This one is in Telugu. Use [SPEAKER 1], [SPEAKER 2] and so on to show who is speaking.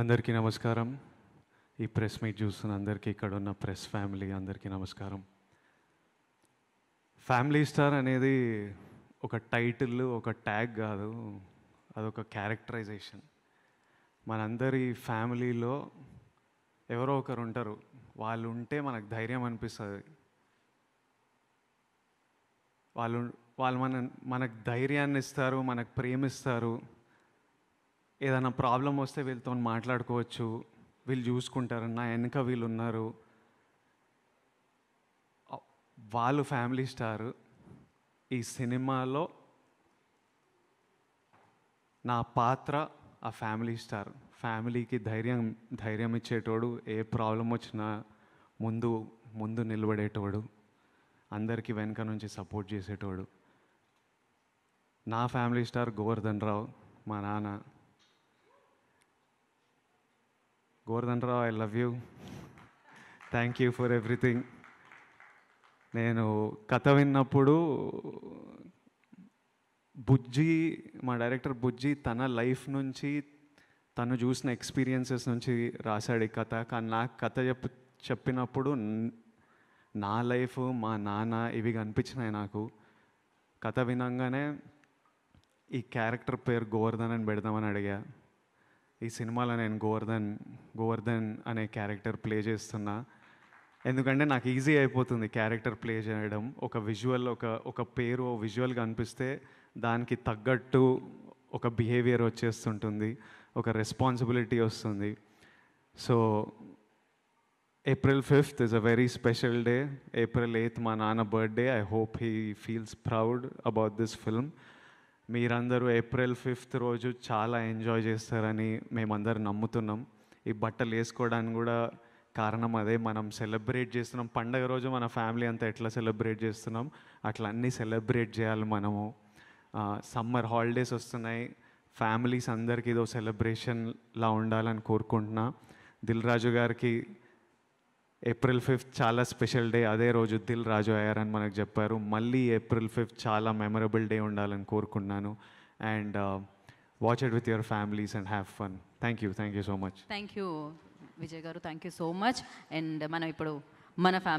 [SPEAKER 1] అందరికీ నమస్కారం. ఈ ప్రెస్ మీట్ చూస్తున్న అందరికీ ఇక్కడ ఉన్న ప్రెస్ ఫ్యామిలీ అందరికీ నమస్కారం. ఫ్యామిలీ స్టార్ అనేది ఒక టైటిల్ ఒక ట్యాగ్ కాదు అదొక క్యారెక్టరైజేషన్. మనందరి ఫ్యామిలీలో ఎవరో ఒకరు ఉంటారు. వాళ్ళు ఉంటే మనకు ధైర్యం అనిపిస్తుంది. వాళ్ళు వాళ్ళు మన మనకు ధైర్యాన్ని ఇస్తారు మనకు ప్రేమిస్తారు. ఏదైనా ప్రాబ్లం వస్తే వీళ్ళతో మాట్లాడుకోవచ్చు వీళ్ళు చూసుకుంటారు నా వెనక వీళ్ళు ఉన్నారు. వాళ్ళు ఫ్యామిలీ స్టార్. ఈ సినిమాలో నా పాత్ర ఆ ఫ్యామిలీ స్టార్. ఫ్యామిలీకి ధైర్యం ధైర్యం ఇచ్చేటోడు ఏ ప్రాబ్లం వచ్చినా ముందు ముందు నిలబడేటోడు అందరికీ వెనక నుంచి సపోర్ట్ చేసేటోడు. నా ఫ్యామిలీ స్టార్ గోవర్ధన్ రావు మా నాన్న. Govardhan Rao I love you thank you for everything నేను కథ విన్నప్పుడు బుజ్జి మా డైరెక్టర్ బుజ్జి తన లైఫ్ నుంచి తను చూసిన ఎక్స్పీరియన్సెస్ నుంచి రాశాడు ఈ కథ. కానీ నాకు కథ చెప్ చెప్పినప్పుడు నా లైఫ్ మా నాన్న ఇవి కనిపించినాయి నాకు. కథ వినంగానే ఈ క్యారెక్టర్ పేరు గోవర్ధన్ అని పెడదామని అడిగా. ఈ సినిమాలో నేను గోవర్ధన్ గోవర్ధన్ అనే క్యారెక్టర్ ప్లే చేస్తున్నా. ఎందుకంటే నాకు ఈజీ అయిపోతుంది క్యారెక్టర్ ప్లే చేయడం. ఒక విజువల్ ఒక ఒక పేరు విజువల్గా అనిపిస్తే దానికి తగ్గట్టు ఒక బిహేవియర్ వచ్చేస్తుంటుంది ఒక రెస్పాన్సిబిలిటీ వస్తుంది. So April fifth is a very special day. April eighth మా నాన్న birthday. I hope he feels proud about this film. మీరందరూ ఏప్రిల్ ఫిఫ్త్ రోజు చాలా ఎంజాయ్ చేస్తారని మేమందరం నమ్ముతున్నాం. ఈ బట్టలు వేసుకోవడానికి కూడా కారణం అదే మనం సెలబ్రేట్ చేస్తున్నాం. పండగ రోజు మన ఫ్యామిలీ అంతా ఎట్లా సెలబ్రేట్ చేస్తున్నాం? అట్లా అన్నీ సెలబ్రేట్ చేయాలి మనము. సమ్మర్ హాలిడేస్ వస్తున్నాయి. ఫ్యామిలీస్ అందరికీ ఇదో సెలబ్రేషన్లా ఉండాలని కోరుకుంటున్నా. దిల్ రాజు గారికి ఏప్రిల్ ఫిఫ్త్ చాలా స్పెషల్ డే అదే రోజు దిల్ రాజు అయ్యారని మనకు చెప్పారు. మళ్ళీ ఏప్రిల్ ఫిఫ్త్ చాలా మెమరబుల్ డే ఉండాలని కోరుకున్నాను and watch it with your families and have fun thank you thank you so much
[SPEAKER 2] thank you Vijay గారు. Thank you so much and మనం ఇప్పుడు మన ఫ్యామిలీ